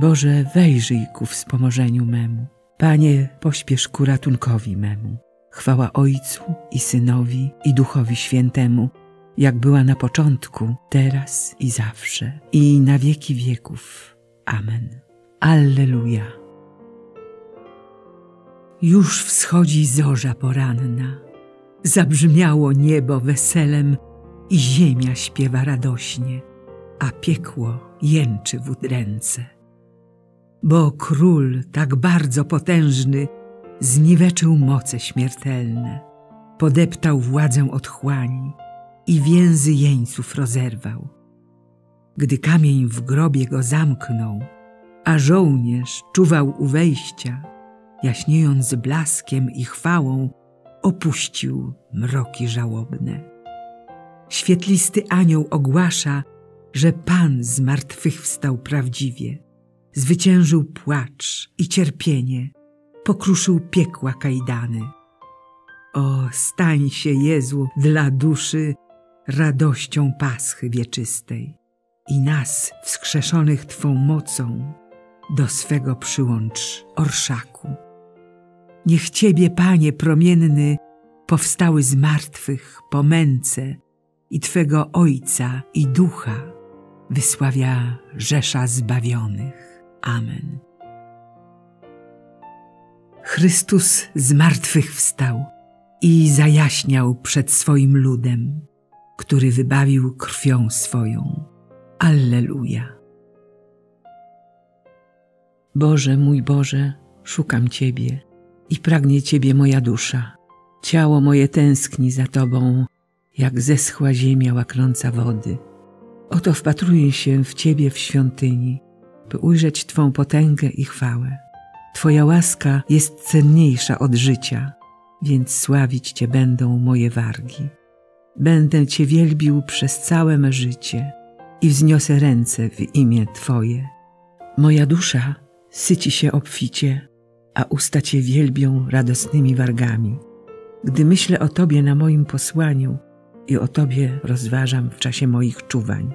Boże, wejrzyj ku wspomożeniu memu. Panie, pośpiesz ku ratunkowi memu. Chwała Ojcu i Synowi i Duchowi Świętemu, jak była na początku, teraz i zawsze, i na wieki wieków. Amen. Alleluja. Już wschodzi zorza poranna. Zabrzmiało niebo weselem i ziemia śpiewa radośnie, a piekło jęczy w udręce. Bo król tak bardzo potężny zniweczył moce śmiertelne, podeptał władzę otchłani i więzy jeńców rozerwał. Gdy kamień w grobie go zamknął, a żołnierz czuwał u wejścia, jaśniejąc blaskiem i chwałą, opuścił mroki żałobne. Świetlisty anioł ogłasza, że Pan z martwych wstał prawdziwie, zwyciężył płacz i cierpienie, pokruszył piekła kajdany. O, stań się, Jezu, dla duszy radością Paschy wieczystej i nas, wskrzeszonych Twą mocą, do swego przyłącz orszaku. Niech Ciebie, Panie promienny, powstały z martwych po męce i Twego Ojca i Ducha wysławia rzesza zbawionych. Amen. Chrystus z martwych wstał i zajaśniał przed swoim ludem, który wybawił krwią swoją. Alleluja. Boże, mój Boże, szukam Ciebie i pragnie Ciebie moja dusza. Ciało moje tęskni za Tobą, jak zeschła ziemia łaknąca wody. Oto wpatruję się w Ciebie w świątyni, by ujrzeć Twą potęgę i chwałę. Twoja łaska jest cenniejsza od życia, więc sławić Cię będą moje wargi. Będę Cię wielbił przez całe me życie i wzniosę ręce w imię Twoje. Moja dusza syci się obficie, a usta Cię wielbią radosnymi wargami. Gdy myślę o Tobie na moim posłaniu i o Tobie rozważam w czasie moich czuwań,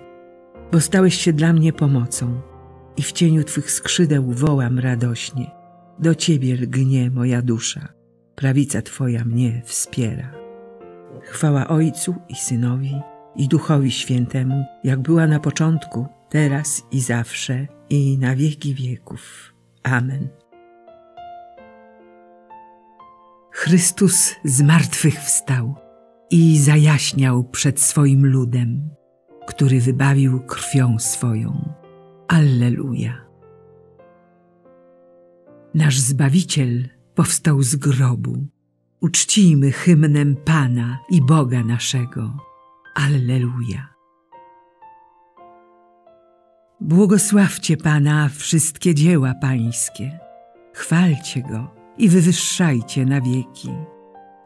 bo stałeś się dla mnie pomocą i w cieniu Twych skrzydeł wołam radośnie. Do Ciebie lgnie moja dusza, prawica Twoja mnie wspiera. Chwała Ojcu i Synowi i Duchowi Świętemu, jak była na początku, teraz i zawsze, i na wieki wieków. Amen. Chrystus z martwych wstał i zajaśniał przed swoim ludem, który wybawił krwią swoją. Alleluja. Nasz Zbawiciel powstał z grobu. Uczcijmy hymnem Pana i Boga naszego. Alleluja. Błogosławcie Pana wszystkie dzieła Pańskie. Chwalcie Go i wywyższajcie na wieki.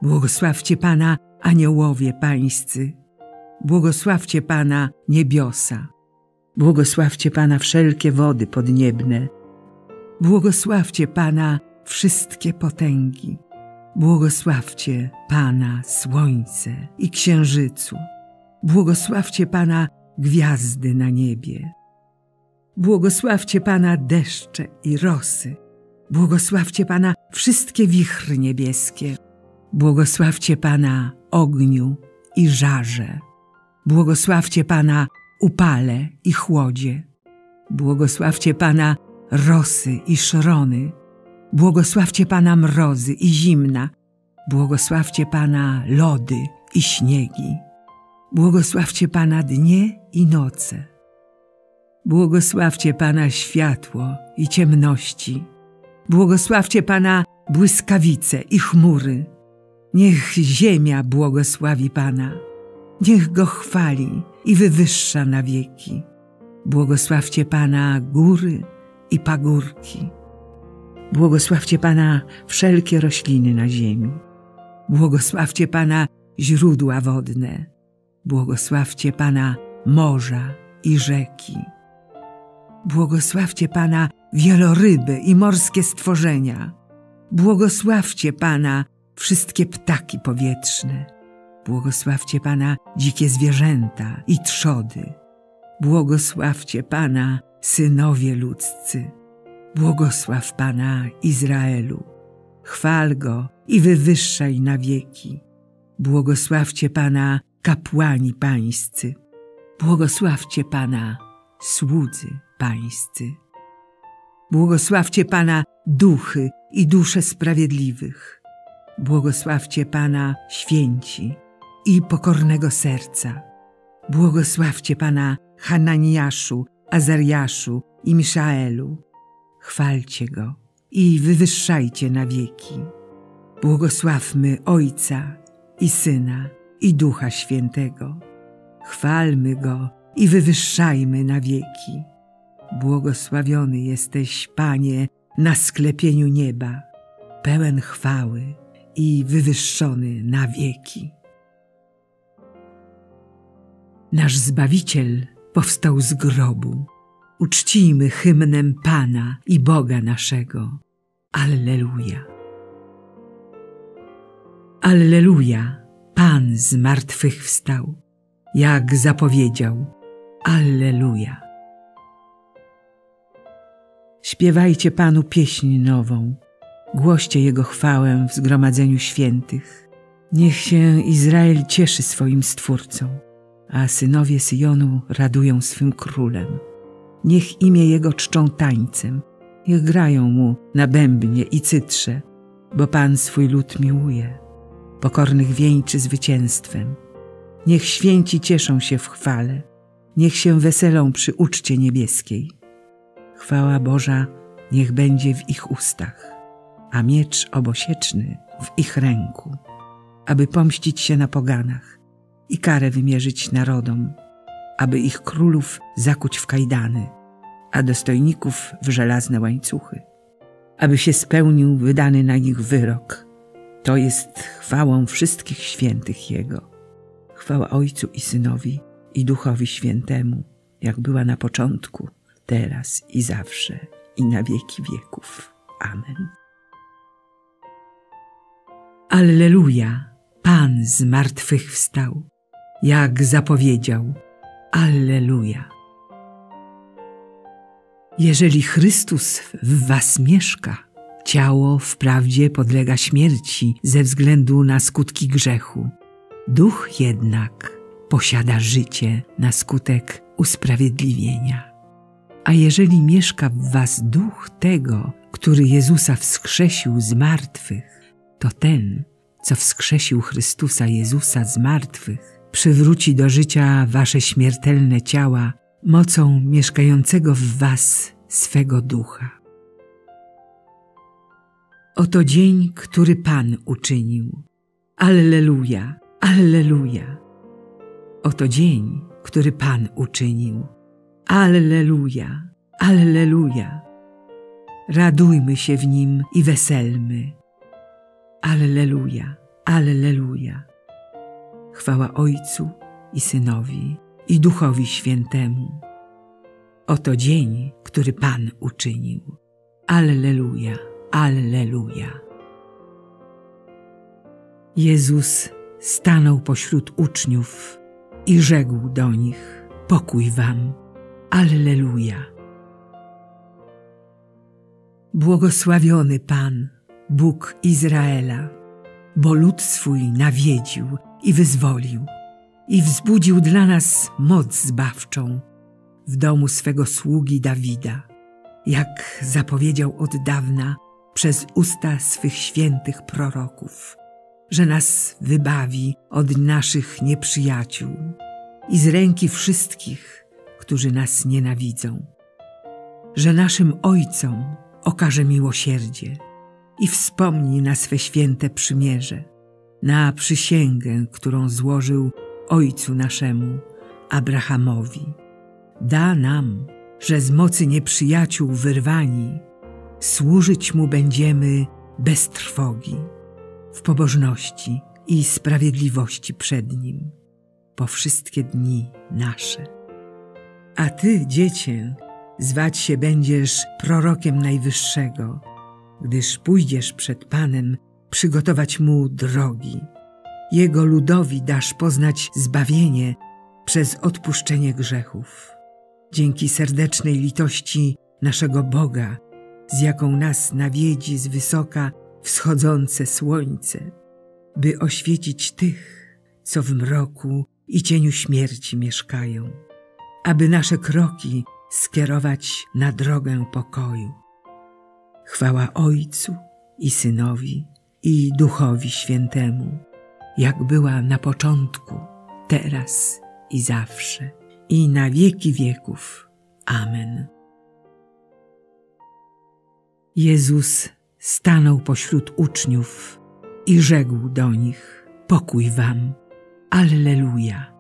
Błogosławcie Pana aniołowie Pańscy. Błogosławcie Pana niebiosa. Błogosławcie Pana wszelkie wody podniebne. Błogosławcie Pana wszystkie potęgi. Błogosławcie Pana słońce i księżycu. Błogosławcie Pana gwiazdy na niebie. Błogosławcie Pana deszcze i rosy. Błogosławcie Pana wszystkie wichry niebieskie. Błogosławcie Pana ogniu i żarze. Błogosławcie Pana upale i chłodzie. Błogosławcie Pana rosy i szrony. Błogosławcie Pana mrozy i zimna. Błogosławcie Pana lody i śniegi. Błogosławcie Pana dnie i noce. Błogosławcie Pana światło i ciemności. Błogosławcie Pana błyskawice i chmury. Niech ziemia błogosławi Pana. Niech Go chwali i wywyższa na wieki. Błogosławcie Pana góry i pagórki. Błogosławcie Pana wszelkie rośliny na ziemi. Błogosławcie Pana źródła wodne. Błogosławcie Pana morza i rzeki. Błogosławcie Pana wieloryby i morskie stworzenia. Błogosławcie Pana wszystkie ptaki powietrzne. Błogosławcie Pana dzikie zwierzęta i trzody. Błogosławcie Pana synowie ludzcy. Błogosław Pana Izraelu, chwal Go i wywyższaj na wieki. Błogosławcie Pana kapłani pańscy, błogosławcie Pana słudzy pańscy. Błogosławcie Pana duchy i dusze sprawiedliwych. Błogosławcie Pana święci i pokornego serca. Błogosławcie Pana Hananiaszu, Azariaszu i Miszaelu. Chwalcie Go i wywyższajcie na wieki. Błogosławmy Ojca i Syna i Ducha Świętego. Chwalmy Go i wywyższajmy na wieki. Błogosławiony jesteś, Panie, na sklepieniu nieba, pełen chwały i wywyższony na wieki. Nasz Zbawiciel powstał z grobu. Uczcijmy hymnem Pana i Boga naszego. Alleluja. Alleluja, Pan z martwych wstał, jak zapowiedział. Alleluja. Śpiewajcie Panu pieśń nową, głoście Jego chwałę w zgromadzeniu świętych. Niech się Izrael cieszy swoim Stwórcą, a synowie Syjonu radują swym królem. Niech imię Jego czczą tańcem, niech grają Mu na bębnie i cytrze, bo Pan swój lud miłuje, pokornych wieńczy zwycięstwem. Niech święci cieszą się w chwale, niech się weselą przy uczcie niebieskiej. Chwała Boża niech będzie w ich ustach, a miecz obosieczny w ich ręku, aby pomścić się na poganach i karę wymierzyć narodom, aby ich królów zakuć w kajdany, a dostojników w żelazne łańcuchy, aby się spełnił wydany na nich wyrok. To jest chwałą wszystkich świętych Jego. Chwała Ojcu i Synowi i Duchowi Świętemu, jak była na początku, teraz i zawsze, i na wieki wieków. Amen. Alleluja! Pan z martwych wstał, jak zapowiedział. Alleluja! Jeżeli Chrystus w was mieszka, ciało wprawdzie podlega śmierci ze względu na skutki grzechu, duch jednak posiada życie na skutek usprawiedliwienia. A jeżeli mieszka w was duch tego, który Jezusa wskrzesił z martwych, to ten, co wskrzesił Chrystusa Jezusa z martwych, przywróci do życia wasze śmiertelne ciała mocą mieszkającego w was swego ducha. Oto dzień, który Pan uczynił. Alleluja, Alleluja. Oto dzień, który Pan uczynił. Alleluja, Alleluja. Radujmy się w nim i weselmy. Alleluja, Alleluja. Chwała Ojcu i Synowi i Duchowi Świętemu. Oto dzień, który Pan uczynił. Alleluja, Alleluja. Jezus stanął pośród uczniów i rzekł do nich: Pokój wam. Alleluja. Błogosławiony Pan, Bóg Izraela, bo lud swój nawiedził i wyzwolił i wzbudził dla nas moc zbawczą w domu swego sługi Dawida, jak zapowiedział od dawna przez usta swych świętych proroków, że nas wybawi od naszych nieprzyjaciół i z ręki wszystkich, którzy nas nienawidzą, że naszym ojcom okaże miłosierdzie i wspomni na swe święte przymierze, na przysięgę, którą złożył ojcu naszemu, Abrahamowi. Da nam, że z mocy nieprzyjaciół wyrwani, służyć Mu będziemy bez trwogi, w pobożności i sprawiedliwości przed Nim, po wszystkie dni nasze. A Ty, dziecię, zwać się będziesz prorokiem Najwyższego, gdyż pójdziesz przed Panem przygotować Mu drogi. Jego ludowi dasz poznać zbawienie przez odpuszczenie grzechów. Dzięki serdecznej litości naszego Boga z jaką nas nawiedzi z wysoka wschodzące słońce, by oświecić tych, co w mroku i cieniu śmierci mieszkają, aby nasze kroki skierować na drogę pokoju. Chwała Ojcu i Synowi i Duchowi Świętemu, jak była na początku, teraz i zawsze, i na wieki wieków. Amen. Jezus stanął pośród uczniów i rzekł do nich: Pokój wam. Alleluja.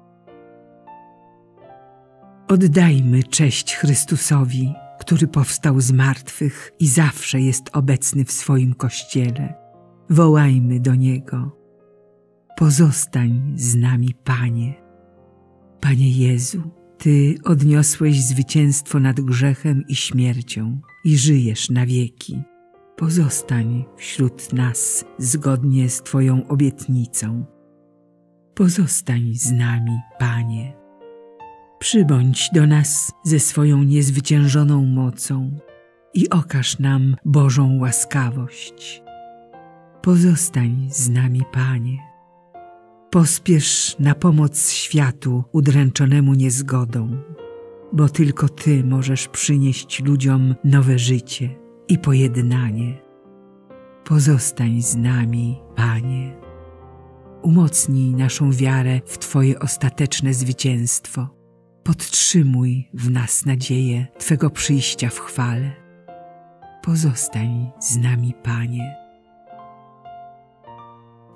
Oddajmy cześć Chrystusowi, który powstał z martwych i zawsze jest obecny w swoim kościele. Wołajmy do Niego. Pozostań z nami, Panie. Panie Jezu, Ty odniosłeś zwycięstwo nad grzechem i śmiercią i żyjesz na wieki. Pozostań wśród nas zgodnie z Twoją obietnicą. Pozostań z nami, Panie. Przybądź do nas ze swoją niezwyciężoną mocą i okaż nam Bożą łaskawość. Pozostań z nami, Panie. Pospiesz na pomoc światu udręczonemu niezgodą, bo tylko Ty możesz przynieść ludziom nowe życie i pojednanie. Pozostań z nami, Panie. Umocnij naszą wiarę w Twoje ostateczne zwycięstwo. Podtrzymuj w nas nadzieję Twego przyjścia w chwale. Pozostań z nami, Panie.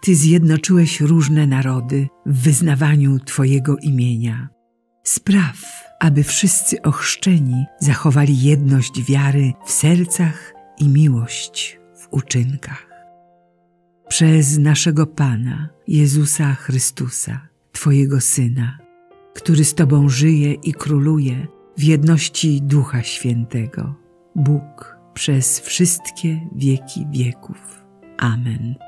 Ty zjednoczyłeś różne narody w wyznawaniu Twojego imienia. Spraw, aby wszyscy ochrzczeni zachowali jedność wiary w sercach i miłość w uczynkach. Przez naszego Pana, Jezusa Chrystusa, Twojego Syna, który z Tobą żyje i króluje w jedności Ducha Świętego, Bóg przez wszystkie wieki wieków. Amen.